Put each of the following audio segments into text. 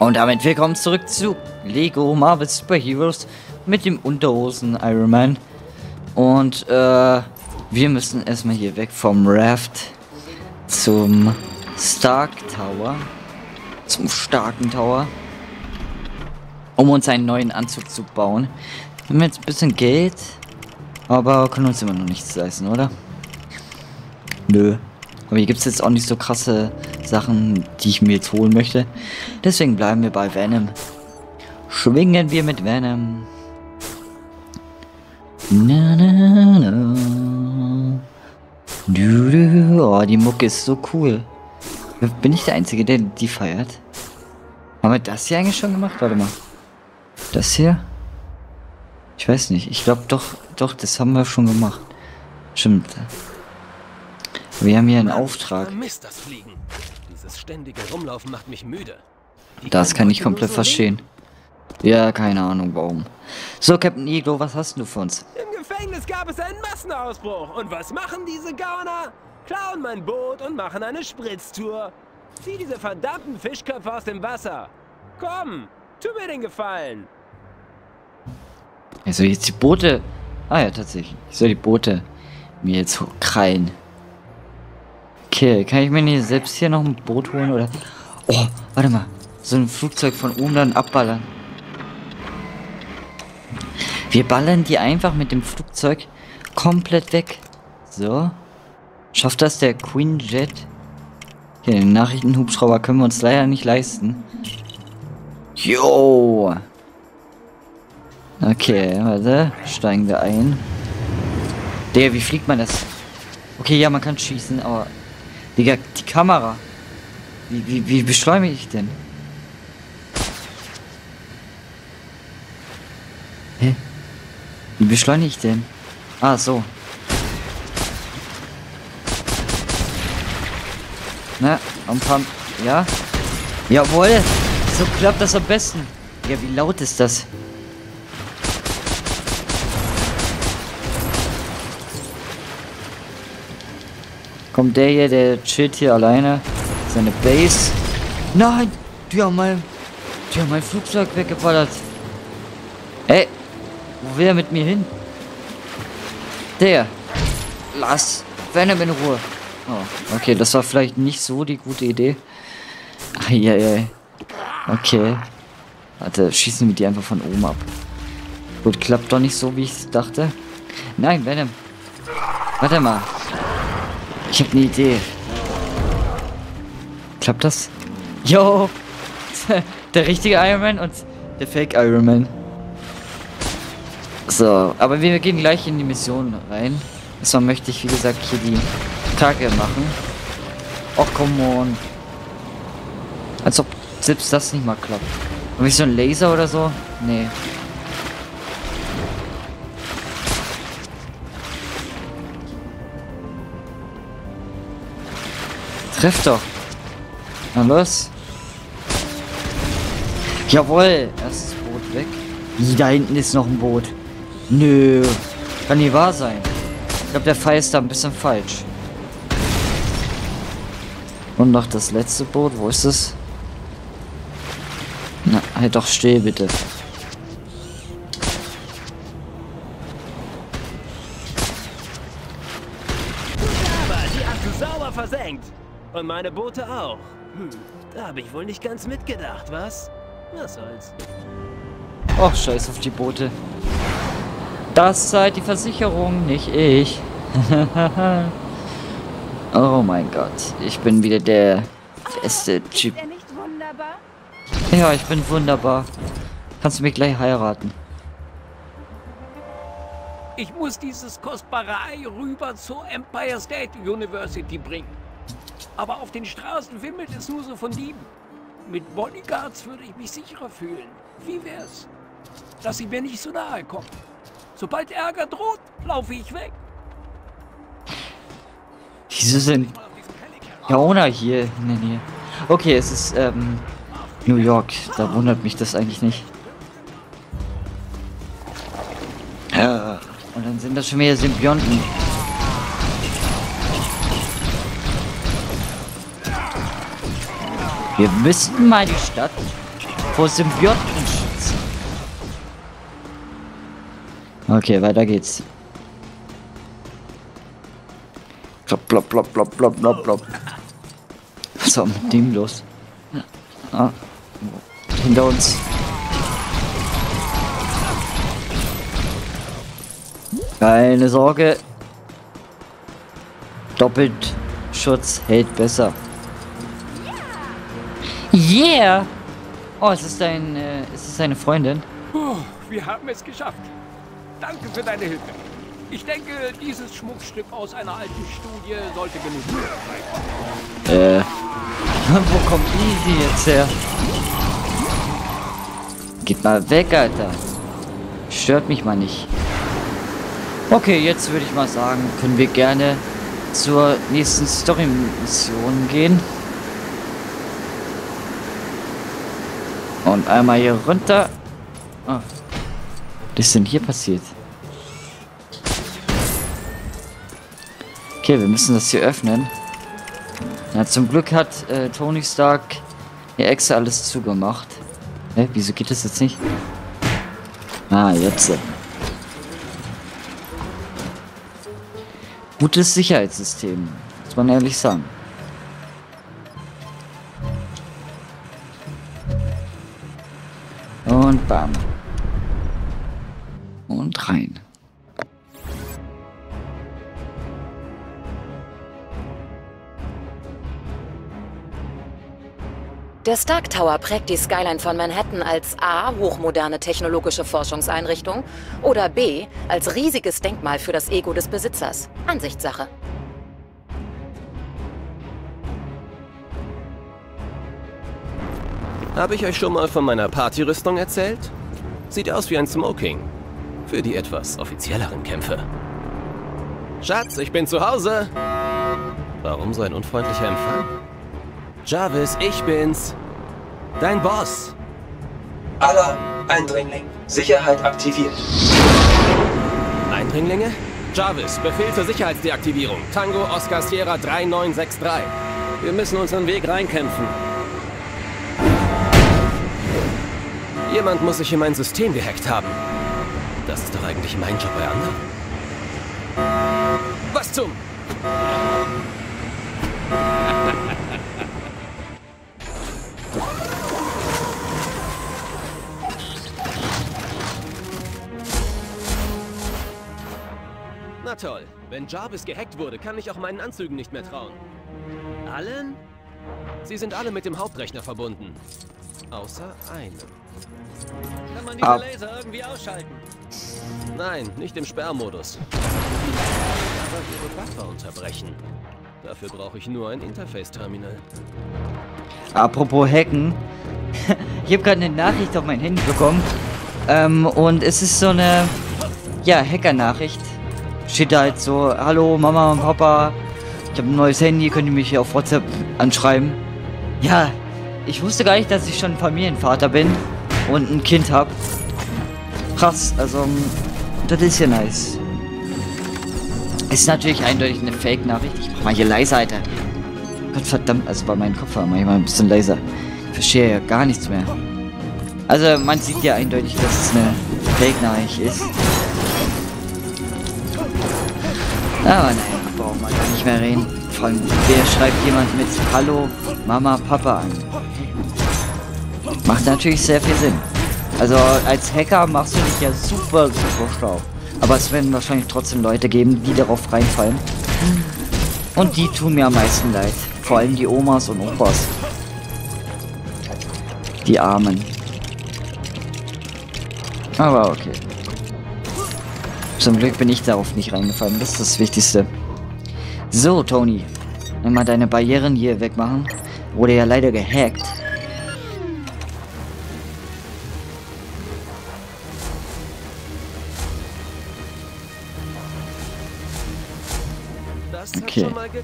Und damit willkommen zurück zu Lego Marvel Super Heroes mit dem Unterhosen Iron Man. Und äh, wir müssen erstmal hier weg vom Raft zum Stark Tower. Zum starken Tower. Um uns einen neuen Anzug zu bauen. Wir haben jetzt ein bisschen Geld, aber können uns immer noch nichts leisten, oder? Nö. Aber hier gibt es jetzt auch nicht so krasse Sachen, die ich mir jetzt holen möchte. Deswegen bleiben wir bei Venom. Schwingen wir mit Venom. Na, na, na. Du, du. Oh, die Mucke ist so cool. Bin ich der Einzige, der die feiert? Haben wir das hier eigentlich schon gemacht? Warte mal. Das hier? Ich weiß nicht. Ich glaube doch, doch, das haben wir schon gemacht. Stimmt. Wir haben hier einen Auftrag. Das kann ich komplett verstehen. Ja, keine Ahnung warum. So, Captain Iglo, was hast du für uns? Im Gefängnis gab es einen Massenausbruch. Und was machen diese Gauner? Klauen mein Boot und machen eine Spritztour. Zieh diese verdammten Fischköpfe aus dem Wasser. Komm, tu mir den Gefallen. Also jetzt die Boote. Ah ja, tatsächlich. Ich soll die Boote mir jetzt krallen. Okay, kann ich mir nicht selbst hier noch ein Boot holen oder? Oh, warte mal. So ein Flugzeug von oben dann abballern. Wir ballern die einfach mit dem Flugzeug komplett weg. So. Schafft das der Queen Jet? Okay, den Nachrichtenhubschrauber können wir uns leider nicht leisten. Jo. Okay, warte. Steigen wir ein. Der, wie fliegt man das? Okay, ja, man kann schießen, aber... Digga, die Kamera. Wie, wie, wie beschleunige ich denn? Hä? Wie beschleunige ich denn? Ah, so. Na, ein paar... Ja? Jawohl! So klappt das am besten. Ja, wie laut ist das? Kommt der hier, der chillt hier alleine. Seine Base. Nein! Die haben mein. Die haben mein Flugzeug weggeballert. Ey! Wo will er mit mir hin? Der! Lass Venom in Ruhe. Oh, okay, das war vielleicht nicht so die gute Idee. Eieiei. Okay. Warte, schießen wir die einfach von oben ab. Gut, klappt doch nicht so, wie ich dachte. Nein, Venom. Warte mal. Ich habe eine Idee. Klappt das? Yo! Der richtige Iron Man und der Fake Iron Man. So, aber wir gehen gleich in die Mission rein. Erstmal möchte ich, wie gesagt, hier die Tage machen. Och, come on. Als ob selbst das nicht mal klappt. Habe ich so ein Laser oder so? Nee. Treff doch. Na los. Jawohl. Erstes Boot weg. Wie, da hinten ist noch ein Boot. Nö. Kann nie wahr sein. Ich glaube, der Pfeil ist da ein bisschen falsch. Und noch das letzte Boot. Wo ist es? Na, halt doch still, bitte. Sauber versenkt. Und meine Boote auch. Hm, da habe ich wohl nicht ganz mitgedacht, was? Was soll's. Och, scheiß auf die Boote. Das seid die Versicherung, nicht ich. oh mein Gott, ich bin wieder der beste Typ. Nicht wunderbar? Ja, ich bin wunderbar. Kannst du mich gleich heiraten? Ich muss dieses kostbare Ei rüber zur Empire State University bringen. Aber auf den Straßen wimmelt es nur so von Dieben. Mit Bodyguards würde ich mich sicherer fühlen. Wie wär's? Dass sie mir nicht so nahe kommen. Sobald Ärger droht, laufe ich weg. Wieso sind Gauna hier in der Nähe? Okay, es ist ähm, New York. Da wundert mich das eigentlich nicht. Ja. Und dann sind das schon wieder Symbionten. Wir müssten mal die Stadt vor Symbioten schützen. Okay, weiter geht's. Plop, plop, plop, plop, plop, plop, plop. Was ist mit dem los? Ah, hinter uns. Keine Sorge. Doppelt Schutz hält besser. Yeah! Oh, es ist dein, äh, es ist deine Freundin. Puh, wir haben es geschafft. Danke für deine Hilfe. Ich denke, dieses Schmuckstück aus einer alten Studie sollte genug sein. Äh, wo kommt Easy jetzt her? Geht mal weg, Alter. Stört mich mal nicht. Okay, jetzt würde ich mal sagen, können wir gerne zur nächsten Story-Mission gehen. Und einmal hier runter. Oh. Was ist denn hier passiert? Okay, wir müssen das hier öffnen. Ja, zum Glück hat äh, Tony Stark hier extra alles zugemacht. Hä, wieso geht das jetzt nicht? Ah, jetzt. Gutes Sicherheitssystem, muss man ehrlich sagen. Und bam. Und rein. Der Stark Tower prägt die Skyline von Manhattan als A. hochmoderne technologische Forschungseinrichtung oder B. als riesiges Denkmal für das Ego des Besitzers. Ansichtssache. Habe ich euch schon mal von meiner Partyrüstung erzählt? Sieht aus wie ein Smoking. Für die etwas offizielleren Kämpfe. Schatz, ich bin zu Hause. Warum so ein unfreundlicher Empfang? Jarvis, ich bin's. Dein Boss. Alarm, Eindringling. Sicherheit aktiviert. Eindringlinge? Jarvis, Befehl zur Sicherheitsdeaktivierung. Tango Oscar Sierra 3963. Wir müssen unseren Weg reinkämpfen. Jemand muss sich in mein System gehackt haben. Das ist doch eigentlich mein Job bei anderen. Was zum... Na toll. Wenn Jarvis gehackt wurde, kann ich auch meinen Anzügen nicht mehr trauen. Allen? Sie sind alle mit dem Hauptrechner verbunden. Außer einem. Kann man diese. Laser irgendwie ausschalten? Nein, nicht im Sperrmodus. Aber ihre Buffer unterbrechen. Dafür brauche ich nur ein Interface-Terminal. Apropos Hacken. Ich habe gerade eine Nachricht auf mein Handy bekommen. Ähm, und es ist so eine, ja, Hacker-Nachricht. Steht da halt so, hallo Mama und Papa, ich habe ein neues Handy, könnt ihr mich hier auf WhatsApp anschreiben? Ja, ich wusste gar nicht, dass ich schon Familienvater bin und ein Kind habe. Krass, also, ähm, das ist ja nice. Ist natürlich eindeutig eine Fake-Nachricht. Ich mach mal hier leiser, Alter. Gott verdammt, also bei meinen Kopfhörern mach ich mal ein bisschen leiser. Ich verstehe ja gar nichts mehr. Also man sieht ja eindeutig, dass es eine Fake-Nachricht ist. Aber naja, braucht man nicht mehr reden. Vor allem, wer schreibt jemand mit Hallo, Mama, Papa an? Macht natürlich sehr viel Sinn. Also als Hacker machst du dich ja super, super schlau. Aber es werden wahrscheinlich trotzdem Leute geben, die darauf reinfallen. Und die tun mir am meisten leid. Vor allem die Omas und Opas. Die Armen. Aber okay. Zum Glück bin ich darauf nicht reingefallen. Das ist das Wichtigste. So, Tony. Nimm mal deine Barrieren hier wegmachen. Wurde ja leider gehackt.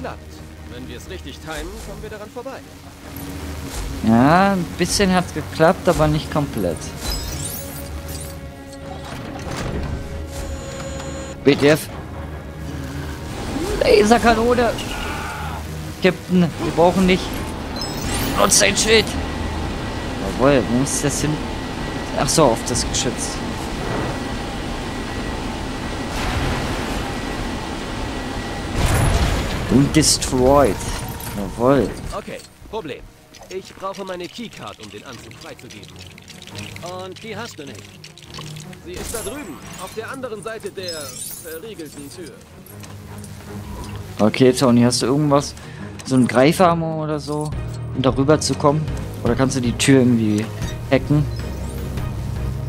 Hat geklappt. Wenn wir es richtig timen, kommen wir daran vorbei. Ja, ein bisschen hat's geklappt, aber nicht komplett. BTF. Laserkanone. Captain, wir brauchen nicht. Nutzt ein Schild. Jawohl, wo muss das hin? Ach so, auf das Geschütz. Und destroyed. Jawohl. Okay, Problem. Ich brauche meine Keycard, um den Anzug freizugeben. Und die hast du nicht. Sie ist da drüben, auf der anderen Seite der verriegelten Tür. Okay, Tony, hast du irgendwas? So ein Greifarm oder so? Um darüber zu kommen? Oder kannst du die Tür irgendwie hacken?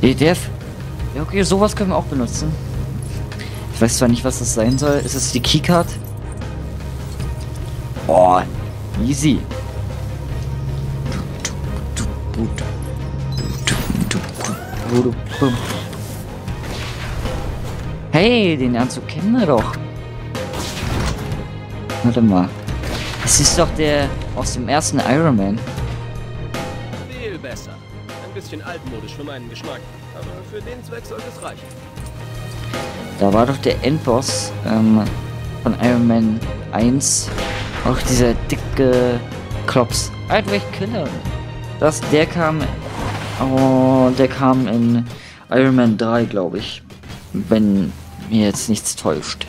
EDF? Ja, okay, sowas können wir auch benutzen. Ich weiß zwar nicht, was das sein soll. Ist es die Keycard? Oh, easy. Hey, den Anzug kennen wir doch. Warte mal. Es ist doch der aus dem ersten Iron Man. Viel besser. Ein bisschen altmodisch für meinen Geschmack. Aber für den Zweck sollte es reichen. Da war doch der Endboss ähm, von Iron Man 1. Auch dieser dicke Klops. Eidweg Killer. Das, der kam. Oh, der kam in Iron Man 3, glaube ich. Wenn mir jetzt nichts täuscht.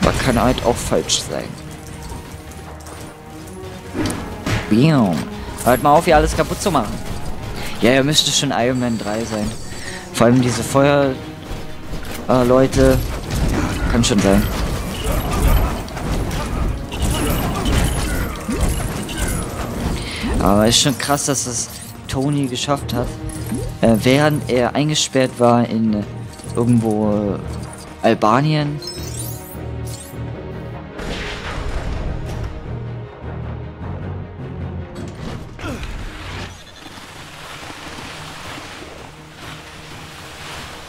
Aber kann halt auch falsch sein. Bam. Hört mal auf, hier alles kaputt zu machen. Ja, er müsste schon Iron Man 3 sein. Vor allem diese Feuer... Äh. Kann schon sein. Aber ist schon krass, dass das Tony geschafft hat. Äh, während er eingesperrt war in äh, irgendwo äh, Albanien.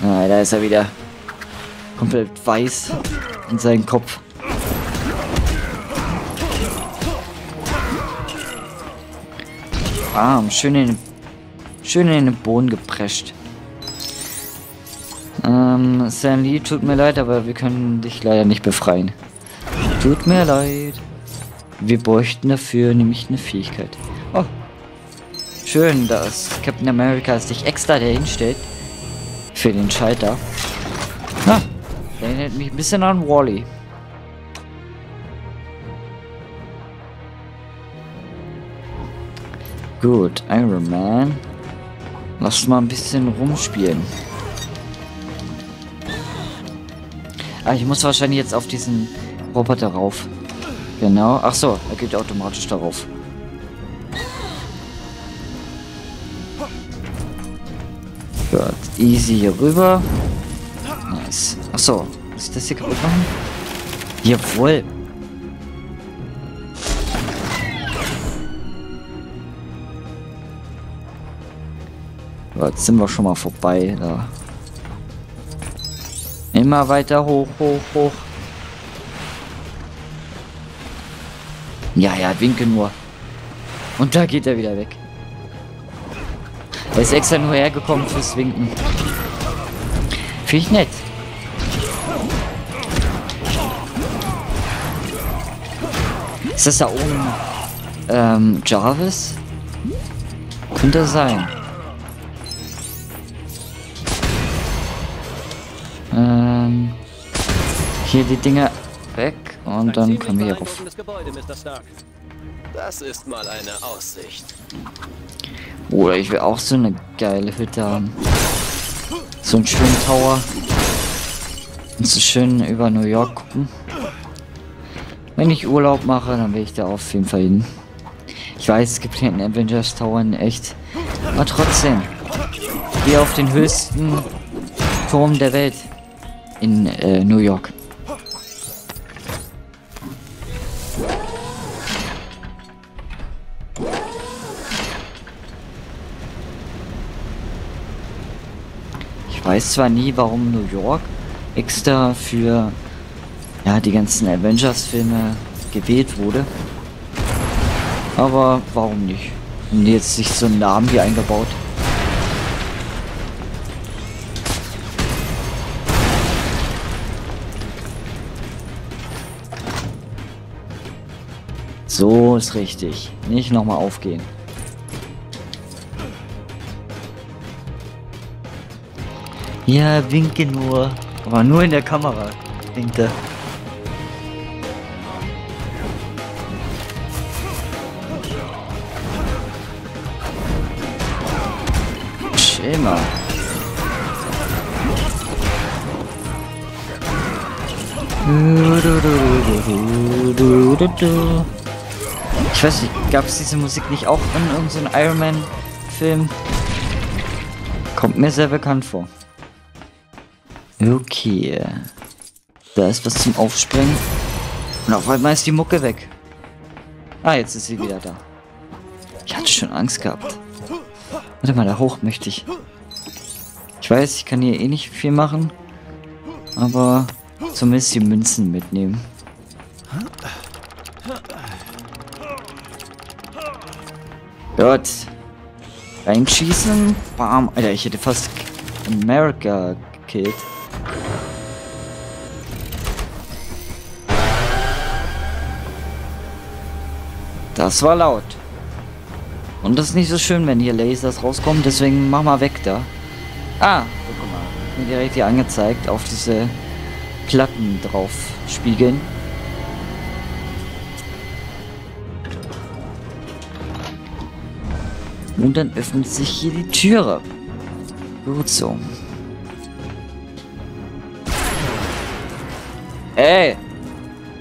Ah, da ist er wieder. Komplett weiß in seinem Kopf. Bam, schön in, schön in den Boden geprescht. Ähm, Stan Lee, tut mir leid, aber wir können dich leider nicht befreien. Tut mir leid. Wir bräuchten dafür nämlich eine Fähigkeit. Oh. Schön, dass Captain America sich extra dahin stellt. Für den Schalter. Der erinnert mich ein bisschen an Wally. -E. Gut, Iron Man. Lass mal ein bisschen rumspielen. Ah, ich muss wahrscheinlich jetzt auf diesen Roboter rauf. Genau. Ach so, er geht automatisch darauf. Gut, easy hier rüber. Nice. Ach so, muss ich das hier kaputt machen? Jawohl. Jetzt sind wir schon mal vorbei. Da. Immer weiter hoch, hoch, hoch. Ja, ja, winke nur. Und da geht er wieder weg. Er ist extra nur hergekommen fürs Winken. Finde ich nett. Ist das da oben ähm, Jarvis? Könnte sein. Ähm, hier die Dinger weg und dann können wir hier rauf. Das ist mal eine Aussicht. Oder ich will auch so eine geile Hütte haben. So einen schönen Tower. Und so schön über New York gucken. Wenn ich Urlaub mache, dann will ich da auf jeden Fall hin. Ich weiß, es gibt hier einen Avengers Tower in echt. Aber trotzdem. Hier auf den höchsten Turm der Welt in äh, New York. Ich weiß zwar nie, warum New York extra für ja, die ganzen Avengers-Filme gewählt wurde. Aber warum nicht? Haben die jetzt sich so einen Namen hier eingebaut? muss richtig. Nicht nochmal aufgehen. Ja, winke nur. Aber nur in der Kamera. Winke. er. Schema. Du, du, du, du, du, du, du, du. Ich weiß nicht, gab es diese Musik nicht auch in irgendeinem Iron Man Film? Kommt mir sehr bekannt vor. Okay. Da ist was zum Aufspringen. Und auf einmal ist die Mucke weg. Ah, jetzt ist sie wieder da. Ich hatte schon Angst gehabt. Warte mal, da hoch möchte ich. Ich weiß, ich kann hier eh nicht viel machen. Aber zumindest die Münzen mitnehmen. Gut. Reinschießen. Bam. Alter, ich hätte fast America gekillt. Das war laut. Und das ist nicht so schön, wenn hier Lasers rauskommen, deswegen mach mal weg da. Ah, guck mal. Direkt hier angezeigt auf diese Platten drauf spiegeln. Und dann öffnet sich hier die Türe. Gut so. Ey!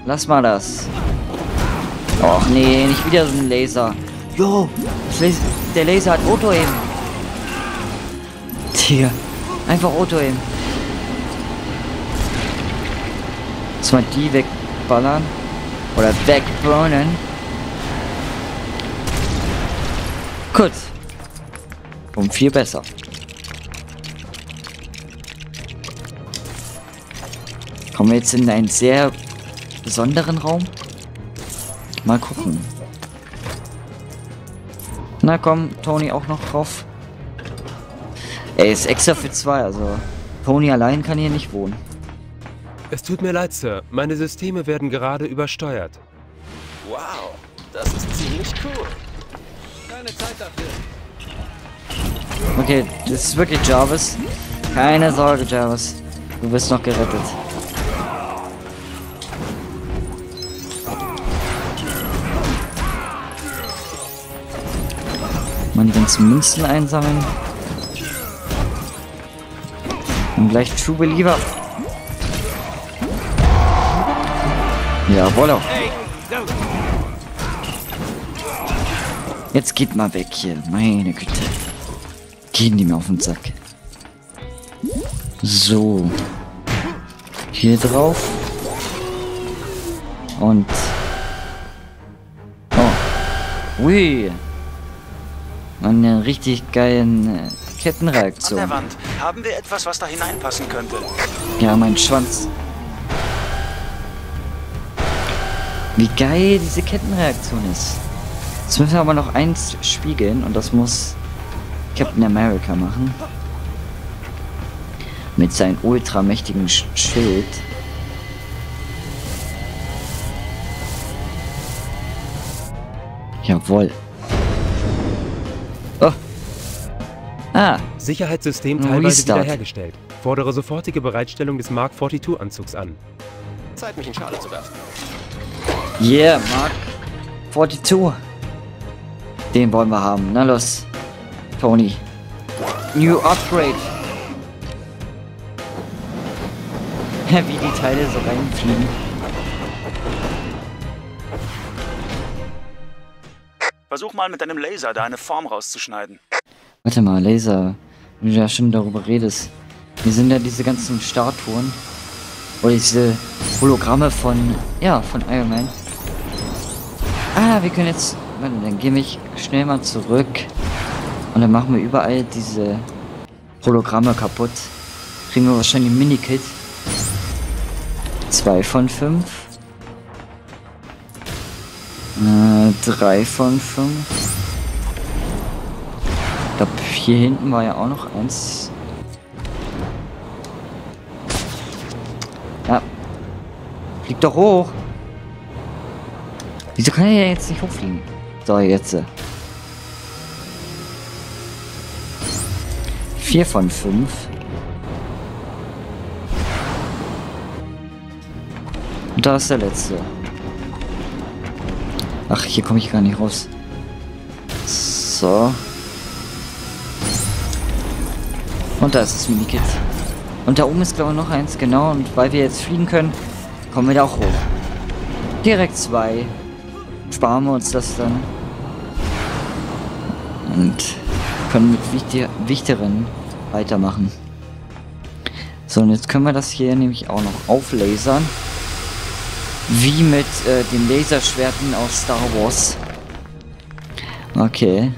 Lass mal das. Och nee, nicht wieder so ein Laser. Jo, der Laser hat Auto eben. Tja, einfach Auto eben. Lass mal die wegballern. Oder wegburnen. Gut. Um viel besser. Kommen wir jetzt in einen sehr besonderen Raum? Mal gucken. Na komm, Tony auch noch drauf. Ey, ist extra für zwei, also Tony allein kann hier nicht wohnen. Es tut mir leid, Sir. Meine Systeme werden gerade übersteuert. Wow, das ist ziemlich cool. Keine Zeit dafür. Okay, das ist wirklich Jarvis. Keine Sorge, Jarvis. Du bist noch gerettet. Mal die ganzen Münzen einsammeln. Und gleich True Believer. Jawohl. Jetzt geht mal weg hier. Meine Güte. Gehen die mir auf den Sack. So. Hier drauf. Und. Oh. Ui. Eine richtig geilen äh, An Kettenreaktion. der Wand. Haben wir etwas, was da hineinpassen könnte? Ja, mein Schwanz. Wie geil diese Kettenreaktion ist. Jetzt müssen wir aber noch eins spiegeln und das muss Captain America machen. Mit seinem ultramächtigen Sch- Schild. Jawohl. Oh. Ah, Sicherheitssystem teilweise Restart. wiederhergestellt. Fordere sofortige Bereitstellung des Mark 42 Anzugs an. Zeit, mich in Schale zu werfen. Yeah, Mark 42. Den wollen wir haben. Na los. Tony. New Upgrade. Wie die Teile so reinfliegen. Versuch mal mit deinem Laser da eine Form rauszuschneiden. Warte mal, Laser. Wenn du ja schon darüber redest. Hier sind ja diese ganzen Statuen. Oder diese Hologramme von, ja, von Iron Man. Ah, wir können jetzt, warte, dann gehen wir schnell mal zurück. Und dann machen wir überall diese Hologramme kaputt. Kriegen wir wahrscheinlich ein Minikit. Zwei von fünf. Äh, drei von fünf. Ich glaube, hier hinten war ja auch noch eins. Ja. Flieg doch hoch. Wieso kann er jetzt nicht hochfliegen? So, jetzt. Vier von fünf. Und da ist der letzte. Ach, hier komme ich gar nicht raus. So. Und da ist das Minikit. Und da oben ist glaube ich noch eins, genau. Und weil wir jetzt fliegen können, kommen wir da auch hoch. Direkt zwei. Sparen wir uns das dann. Und können mit wichtigeren weitermachen. So, und jetzt können wir das hier nämlich auch noch auflasern. Wie mit äh, den Laserschwerten aus Star Wars. Okay.